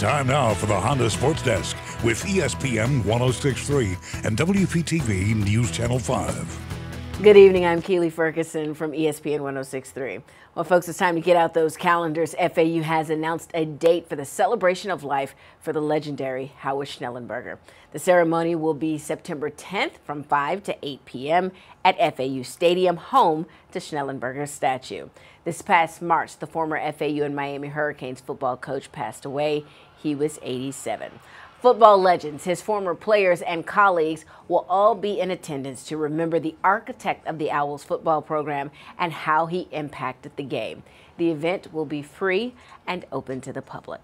Time now for the Honda Sports Desk with ESPN 1063 and WPTV News Channel 5. Good evening. I'm Keely Ferguson from ESPN 1063. Well, folks, it's time to get out those calendars. FAU has announced a date for the celebration of life for the legendary Howard Schnellenberger. The ceremony will be September 10th from 5 to 8 p.m. at FAU Stadium, home to Schnellenberger's statue. This past March, the former FAU and Miami Hurricanes football coach passed away. He was 87. Football legends, his former players and colleagues will all be in attendance to remember the architect of the Owls football program and how he impacted the game. The event will be free and open to the public.